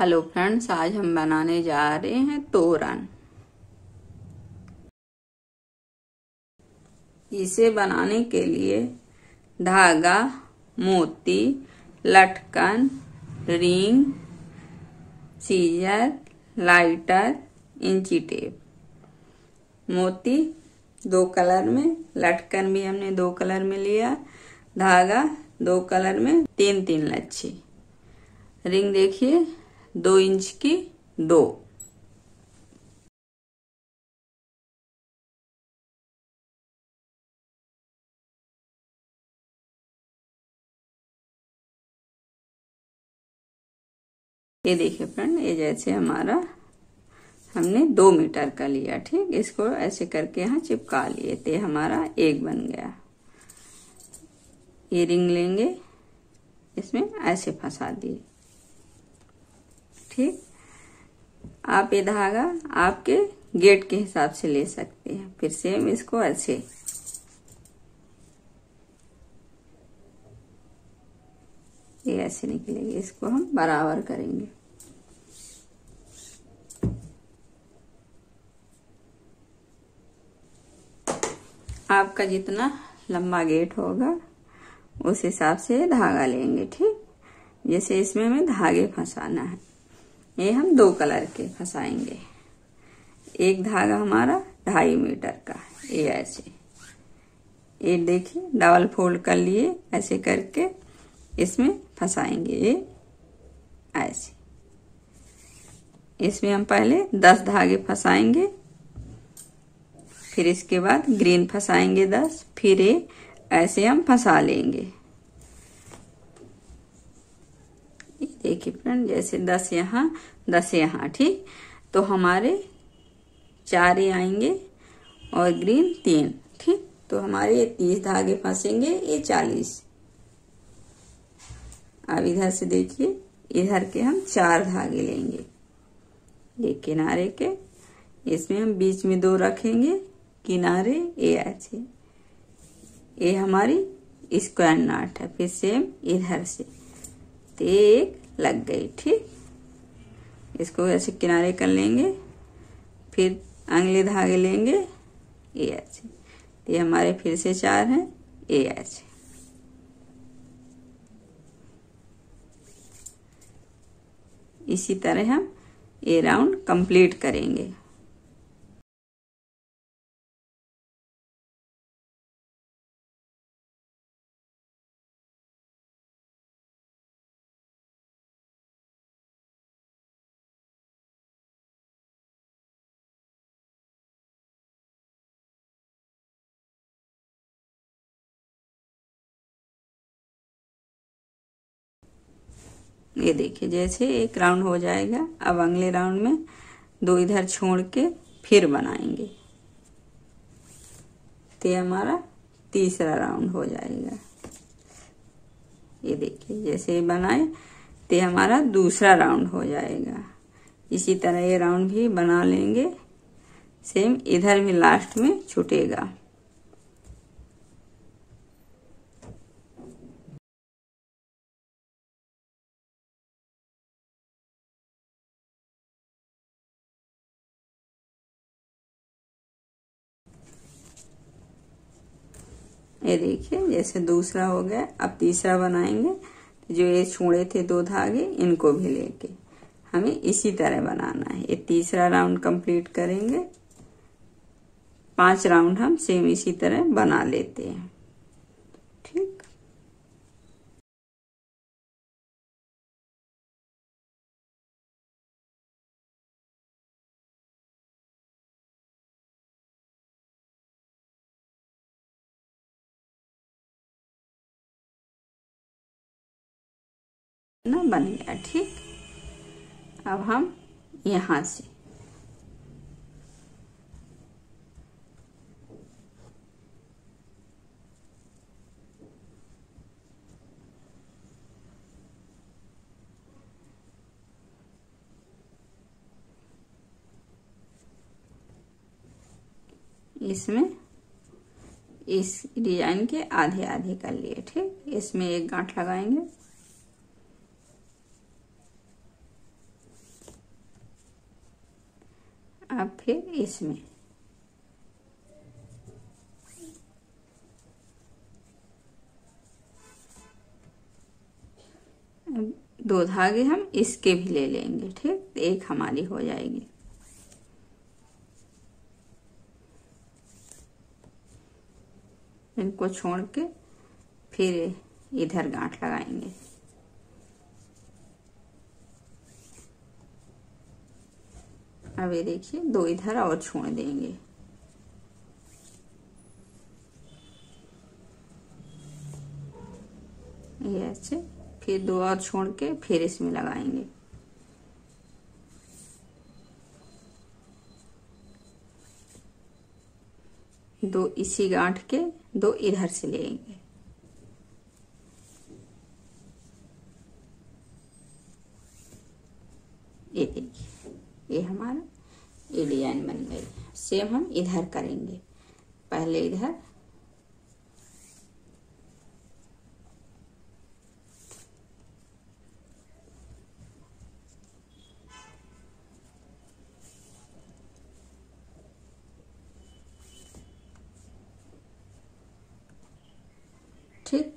Hello friends, आज हम बनाने जा रहे हैं तोरण। इसे बनाने के लिए धागा, मोती, लटकन, रिंग, सीजर, लाइटर, इंची टेप। मोती दो कलर में, लटकन भी हमने दो कलर में लिया, धागा दो कलर में तीन तीन लच्छी। रिंग देखिए दो इंच की दो। ये देखिए फ्रेंड, ये जैसे हमारा, हमने दो मीटर का लिया, ठीक? इसको ऐसे करके यहाँ चिपका लिए ते हमारा एक बन गया। ये रिंग लेंगे, इसमें ऐसे फंसा दिए। ठीक? आप ये धागा आपके गेट के हिसाब से ले सकते हैं। फिर सेम इसको ऐसे। ये ऐसे निकलेगी। इसको हम बराबर करेंगे। आपका जितना लंबा गेट होगा, उस हिसाब से धागा लेंगे, ठीक? जैसे इसमें हमें धागे फंसाना है। ये हम दो कलर के फंसाएँगे। एक धागा हमारा ढाई मीटर का ये ऐसे। ये देखिए डबल फोल्ड कर लिए, ऐसे करके इसमें फंसाएँगे, ये ऐसे। इसमें हम पहले दस धागे फंसाएँगे, फिर इसके बाद ग्रीन फंसाएँगे दस, फिर ये ऐसे हम फंसा लेंगे। देखिए फ्रेंड जैसे दस यहाँ दस यहाँ, ठीक? तो हमारे चार ही आएँगे और ग्रीन तीन, ठीक? तो हमारे ये तीस धागे फंसेंगे, ये चालीस। अब इधर से देखिए, इधर के हम चार धागे लेंगे। ये किनारे के, इसमें हम बीच में दो रखेंगे, किनारे ये ऐसे ये हमारी स्क्वायर नाट है, फिर सेम इधर से। तो एक लग गई, ठीक? इसको ऐसे किनारे कर लेंगे, फिर अगले धागे लेंगे ये ऐसे ये हमारे फिर से चार हैं ये ऐसे इसी तरह हम ये राउंड कंप्लीट करेंगे। ये देखिए, जैसे एक राउंड हो जाएगा, अब अगले राउंड में दो इधर छोड़ के फिर बनाएँगे। तो ये हमारा तीसरा राउंड हो जाएगा। ये देखिए, जैसे ये बनाए तो हमारा दूसरा राउंड हो जाएगा। इसी तरह ये राउंड भी बना लेंगे। सेम इधर भी लास्ट में छूटेगा। ये देखिए, जैसे दूसरा हो गया, अब तीसरा बनाएँगे। तो जो ये छोड़े थे दो धागे, इनको भी लेके हमें इसी तरह बनाना है। ये तीसरा राउंड कंप्लीट करेंगे। पाँच राउंड हम सेम इसी तरह बना लेते हैं। बन गया, ठीक? अब हम यहाँ से। इसमें इस डिज़ाइन के आधे आधे कर लिए, ठीक? इसमें एक गांठ लगाएँगे अब फिर इसमें। दो धागे हम इसके भी ले लेंगे, ठीक? एक हमारी हो जाएगी। इनको छोड़ के फिर इधर गांठ लगाएँगे। अब ये देखिए, दो इधर और छोड़ देंगे। ये ऐसे फिर दो और छोड़ के फिर इसमें लगाएँगे। दो इसी गांठ के, दो इधर से लेंगे ये देखिए ये हमारा ये डिज़ाइन बन गई। सेम हम इधर करेंगे। पहले इधर। ठीक?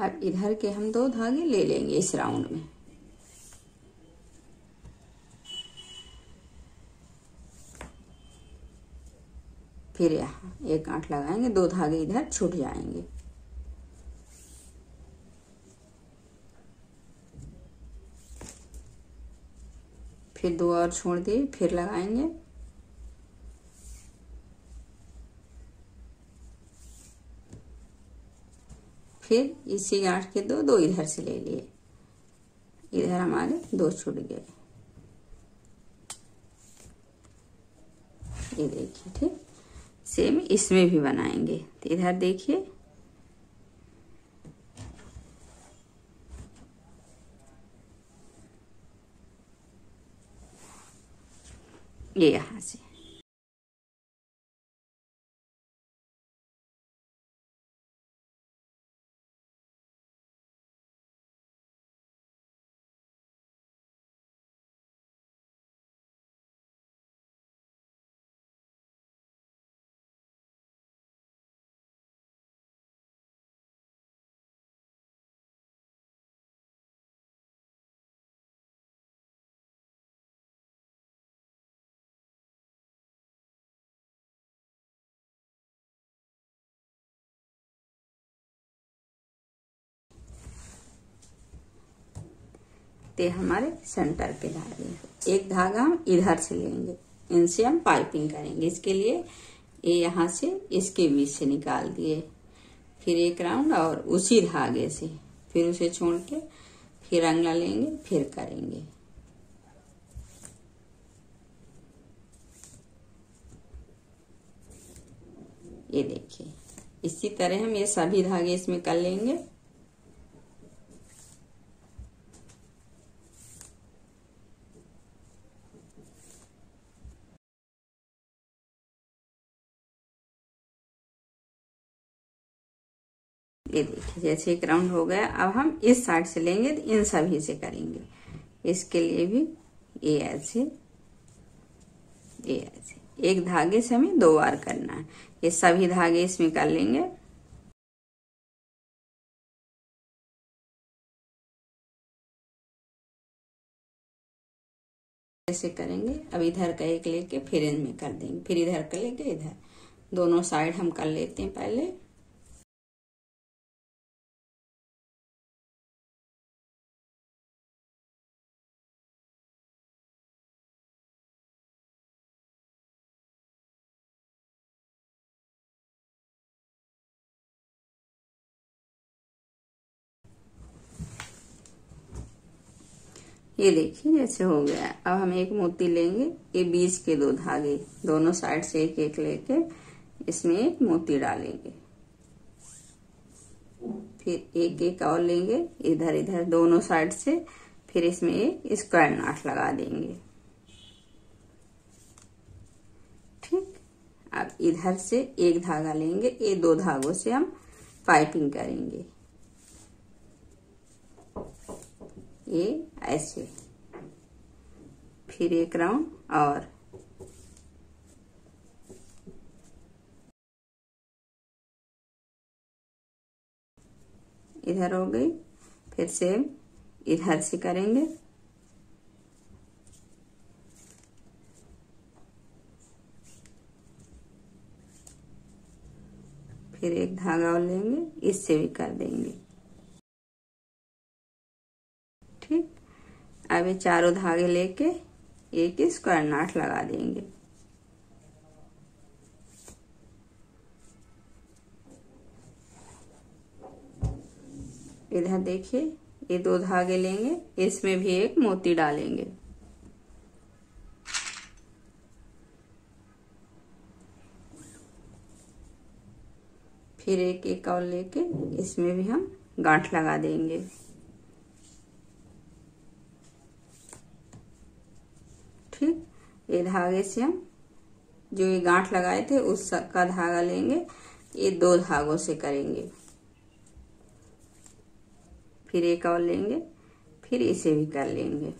अब इधर के हम दो धागे ले लेंगे इस राउंड में। फिर यहाँ एक गांठ लगाएँगे, दो धागे इधर छूट जाएँगे। फिर दो और छोड़ दिए, फिर लगाएँगे। फिर इसी गांठ के दो दो इधर से ले लिए। इधर हमारे दो छूट गए। ये देखिए, ठीक? सेम इसमें भी बनाएँगे। तो इधर देखिए। ये यहाँ से। ते हमारे सेंटर के धागे एक धागा हम इधर से लेंगे। इनसे हम पाइपिंग करेंगे। इसके लिए ये यहाँ से इसके बीच से निकाल दिए। फिर एक राउंड और उसी धागे से फिर उसे छोड़ के फिर अंगला लेंगे, फिर करेंगे। ये देखिए। इसी तरह हम ये सभी धागे इसमें कर लेंगे। ये देखिए, जैसे एक राउंड हो गया, अब हम इस साइड से लेंगे तो इन सभी से करेंगे। इसके लिए भी ये ऐसे ये ऐसे एक धागे से हमें दो बार करना है। ये सभी धागे इसमें कर लेंगे। ऐसे करेंगे। अब इधर का एक लेके फिर इनमें कर देंगे। फिर इधर का लेके इधर। दोनों साइड हम कर लेते हैं पहले। ये देखिए जैसे हो गया अब हम एक मोती लेंगे, ये बीच के दो धागे, दोनों साइड से एक एक लेके इसमें एक मोती डालेंगे। फिर एक एक और लेंगे, इधर इधर दोनों साइड से, फिर इसमें एक स्क्वायर नाट लगा देंगे। ठीक? अब इधर से एक धागा लेंगे, ये दो धागों से हम पाइपिंग करेंगे। ये ऐसे। फिर एक राउंड और। इधर हो गई, फिर से इधर से करेंगे। फिर एक धागा और लेंगे, इससे भी कर देंगे। अब ये चारों धागे लेके एक स्क्वायर नाट लगा देंगे। इधर देखिए, ये दो धागे लेंगे, इसमें भी एक मोती डालेंगे। फिर एक एक और लेके इसमें भी हम गांठ लगा देंगे ठीक ये धागे से हम जो ये गांठ लगाए थे उसका धागा लेंगे। ये दो धागों से करेंगे। फिर एक और लेंगे, फिर इसे भी कर लेंगे।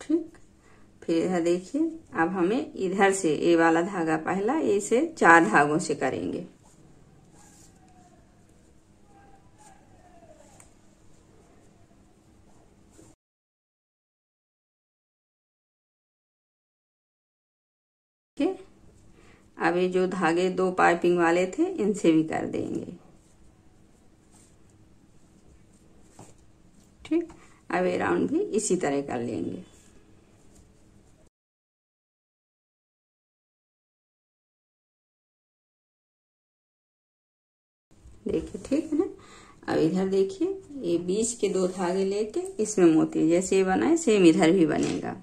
ठीक? फिर इधर देखिए, अब हमें इधर से, ये वाला धागा पहला, इसे चार धागों से करेंगे ठीक ये जो धागे दो पाइपिंग वाले थे, इनसे भी कर देंगे। ठीक? अब ये राउंड भी इसी तरह कर लेंगे। देखिए, ठीक है ना? अब इधर देखिए, ये बीच के दो धागे लेके इसमें मोती, जैसे ये बनाए सेम इधर भी बनेगा।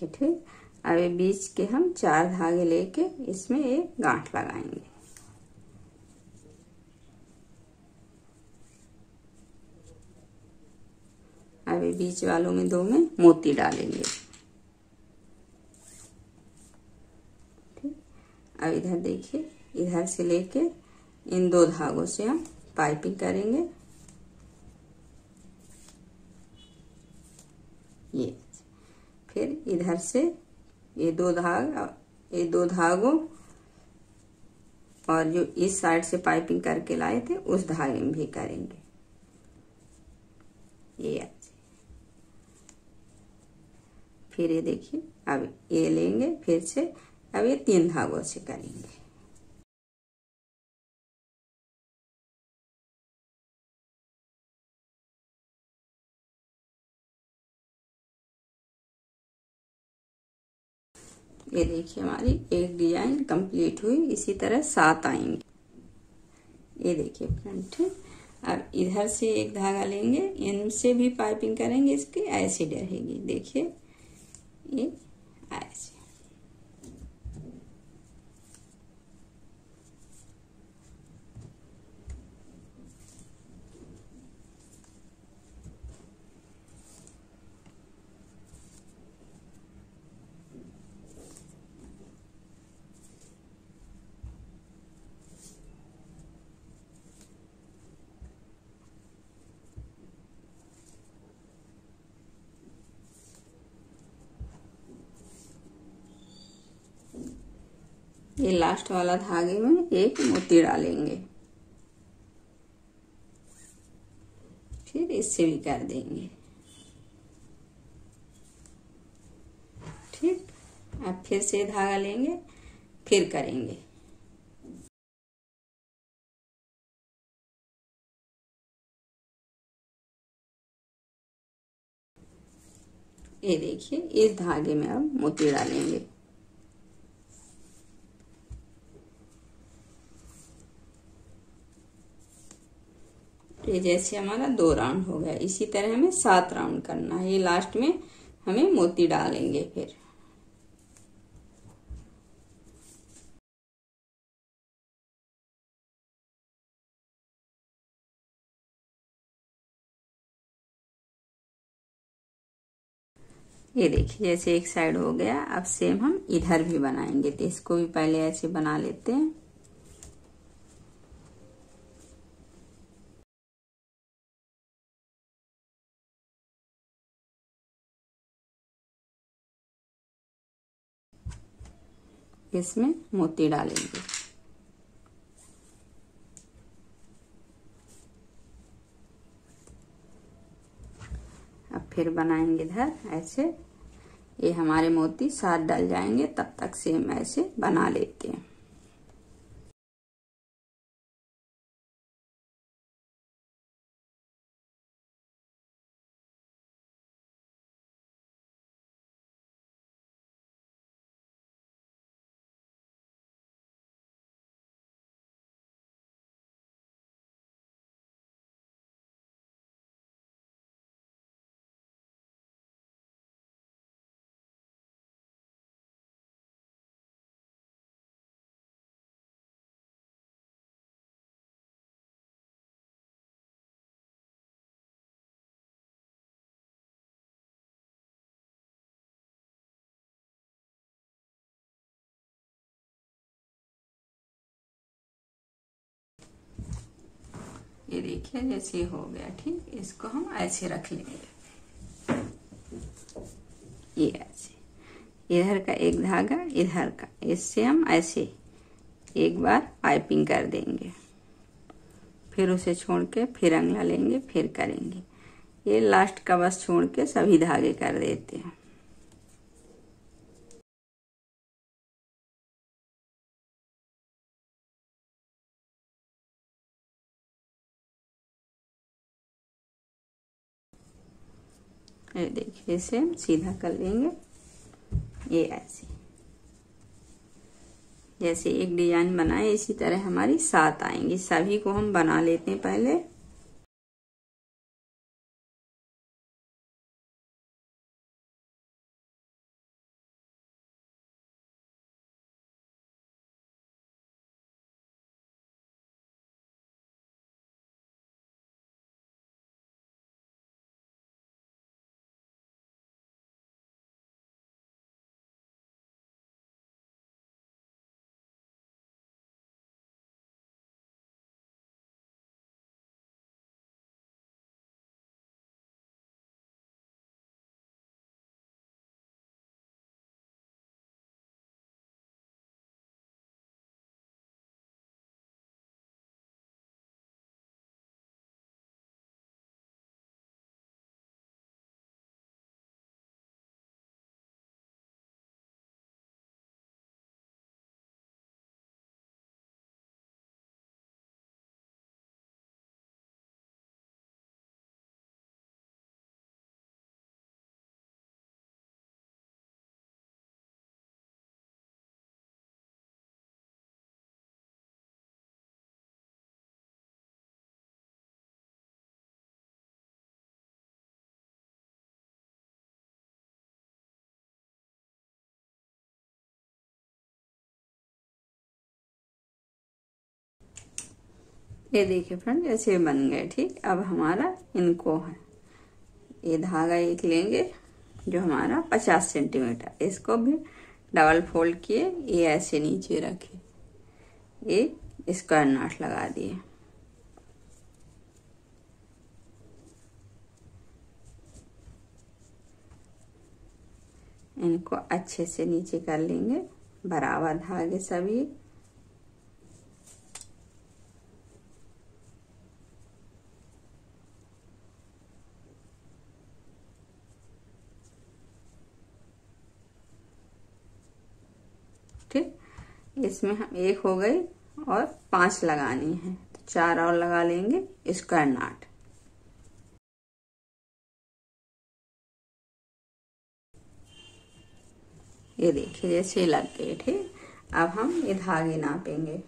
देखिए ठीक अब बीच के हम चार धागे लेके इसमें एक गांठ लगाएँगे। अब बीच वालों में दो में मोती डालेंगे। ठीक। अब इधर देखिए, इधर से लेके इन दो धागों से हम पाइपिंग करेंगे। ये। फिर इधर से ये दो धाग, ये दो धागों और जो इस साइड से पाइपिंग करके लाए थे, उस धागे में भी करेंगे। ये फिर ये देखिए, अब ये लेंगे, फिर से अब ये तीन धागों से करेंगे। ये देखिए हमारी, एक डिज़ाइन कंप्लीट हुई, इसी तरह सात आएँगे। ये देखिए फ्रंट अब इधर से एक धागा लेंगे, इनसे भी पाइपिंग करेंगे इसकी, ऐसी रहेगी। देखिए, ये ऐसे। ये लास्ट वाला धागे में एक मोती डालेंगे। फिर इससे भी कर देंगे। ठीक, अब फिर से धागा लेंगे, फिर करेंगे। ये देखिए, इस धागे में अब मोती डालेंगे। ये जैसे हमारा दो राउंड हो गया। इसी तरह हमें सात राउंड करना है। ये लास्ट में हमें मोती डालेंगे फिर। ये देखिए, जैसे एक साइड हो गया। अब सेम हम इधर भी बनाएँगे। तो इसको भी पहले ऐसे बना लेते हैं। इसमें मोती डालेंगे। अब फिर बनाएँगे इधर ऐसे। ये हमारे मोती साथ डल जाएँगे, तब तक सेम ऐसे बना लेते हैं। ये देखिए, जैसे हो गया, ठीक? इसको हम ऐसे रख लेंगे। ये ऐसे। इधर का एक धागा, इधर का। इससे हम ऐसे एक बार पाइपिंग कर देंगे। फिर उसे छोड़ के फिर अंगला लेंगे, फिर करेंगे। ये लास्ट का बस छोड़ के सभी धागे कर देते हैं। ये देखिए इसे हम सीधा कर लेंगे। ये ऐसे। जैसे एक डिज़ाइन बनाए, इसी तरह हमारी सात आएँगी। सभी को हम बना लेते हैं पहले। ये देखिए फ्रेंड ऐसे बन गए, ठीक? अब हमारा इनको है। ये धागा एक लेंगे, जो हमारा पचास सेंटीमीटर इसको भी डबल फोल्ड किए, ये ऐसे नीचे रखे। ये स्क्वायर नाट लगा दिए। इनको अच्छे से नीचे कर लेंगे, बराबर धागे सभी। ठीक इसमें हम एक हो गई और पाँच लगानी है। तो चार और लगा लेंगे स्क्वायर नाट ये देखिए जैसे लग गए ठीक अब हम ये धागे नापेंगे।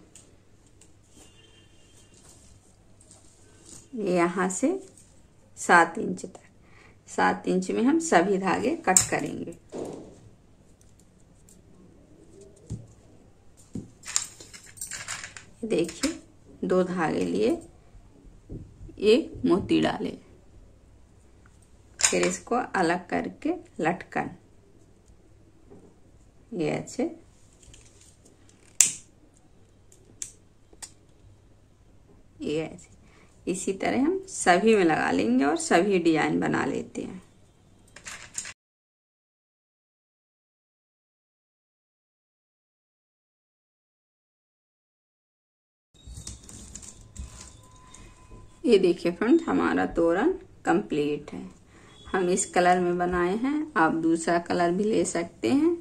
ये यहाँ से सात इंच तक। सात इंच में हम सभी धागे कट करेंगे। देखिए, दो धागे लिए, एक मोती डाले। फिर इसको अलग करके लटकन। ये अच्छे। ये ऐसे इसी तरह हम सभी में लगा लेंगे और सभी डिज़ाइन बना लेते हैं। ये देखिए फ्रेंड्स, हमारा तोरण कंप्लीट है। हम इस कलर में बनाए हैं, आप दूसरा कलर भी ले सकते हैं।